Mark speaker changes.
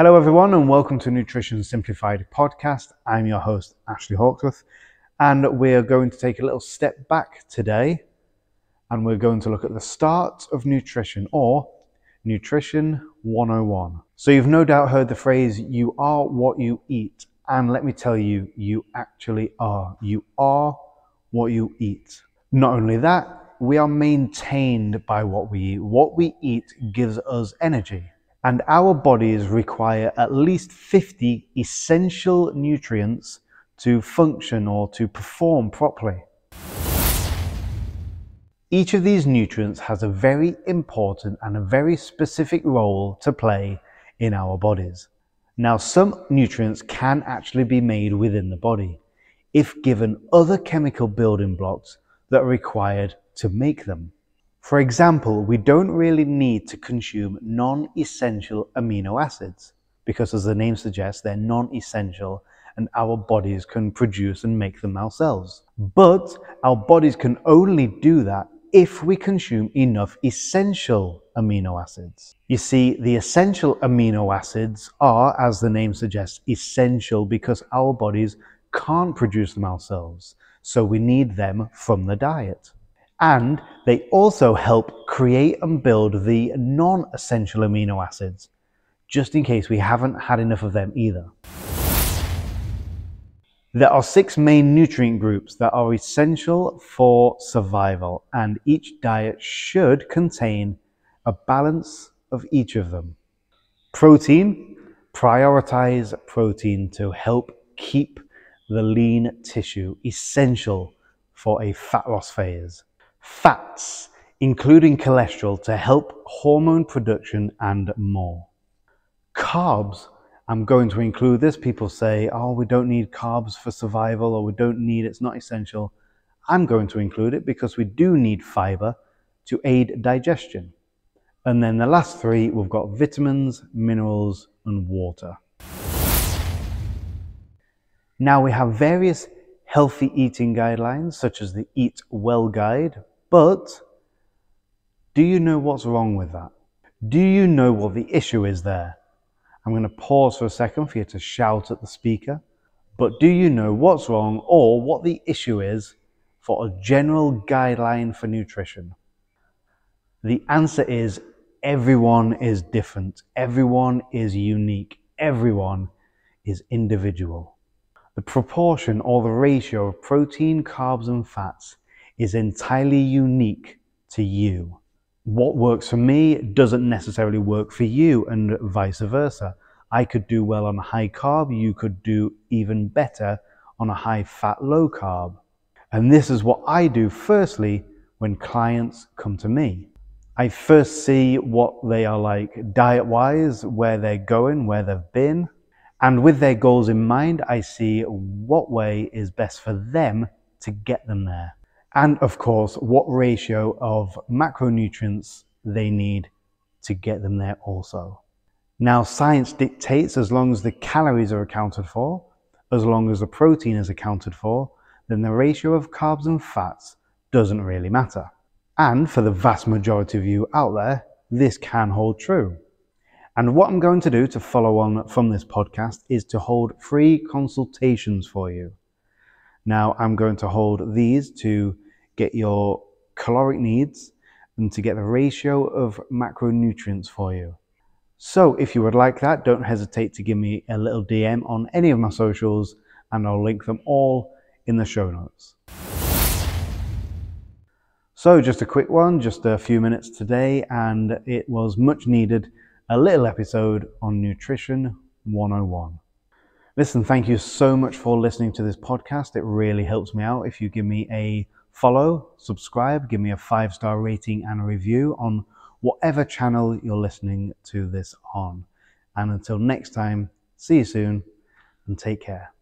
Speaker 1: Hello, everyone, and welcome to Nutrition Simplified podcast. I'm your host, Ashley Hawksworth, and we're going to take a little step back today and we're going to look at the start of nutrition or Nutrition 101. So, you've no doubt heard the phrase, you are what you eat. And let me tell you, you actually are. You are what you eat. Not only that, we are maintained by what we eat. What we eat gives us energy. And our bodies require at least 50 essential nutrients to function or to perform properly. Each of these nutrients has a very important and a very specific role to play in our bodies. Now, some nutrients can actually be made within the body if given other chemical building blocks that are required to make them. For example, we don't really need to consume non-essential amino acids because as the name suggests, they're non-essential and our bodies can produce and make them ourselves. But our bodies can only do that if we consume enough essential amino acids. You see, the essential amino acids are, as the name suggests, essential because our bodies can't produce them ourselves. So we need them from the diet. And they also help create and build the non essential amino acids, just in case we haven't had enough of them either. There are six main nutrient groups that are essential for survival, and each diet should contain a balance of each of them. Protein, prioritize protein to help keep the lean tissue essential for a fat loss phase. Fats, including cholesterol to help hormone production and more. Carbs, I'm going to include this. People say, oh, we don't need carbs for survival or we don't need it's not essential. I'm going to include it because we do need fiber to aid digestion. And then the last three, we've got vitamins, minerals, and water. Now we have various healthy eating guidelines, such as the Eat Well Guide, but do you know what's wrong with that? Do you know what the issue is there? I'm going to pause for a second for you to shout at the speaker. But do you know what's wrong or what the issue is for a general guideline for nutrition? The answer is everyone is different. Everyone is unique. Everyone is individual. The proportion or the ratio of protein, carbs, and fats is entirely unique to you what works for me doesn't necessarily work for you, and vice versa. I could do well on a high carb, you could do even better on a high fat, low carb. And this is what I do firstly when clients come to me. I first see what they are like diet wise, where they're going, where they've been. And with their goals in mind, I see what way is best for them to get them there and of course what ratio of macronutrients they need to get them there also. Now science dictates as long as the calories are accounted for, as long as the protein is accounted for, then the ratio of carbs and fats doesn't really matter. And for the vast majority of you out there, this can hold true. And what I'm going to do to follow on from this podcast is to hold free consultations for you. Now I'm going to hold these to get your caloric needs and to get the ratio of macronutrients for you. So if you would like that, don't hesitate to give me a little DM on any of my socials and I'll link them all in the show notes. So just a quick one, just a few minutes today and it was much needed, a little episode on Nutrition 101. Listen, thank you so much for listening to this podcast. It really helps me out if you give me a follow, subscribe, give me a five star rating and a review on whatever channel you're listening to this on. And until next time, see you soon and take care.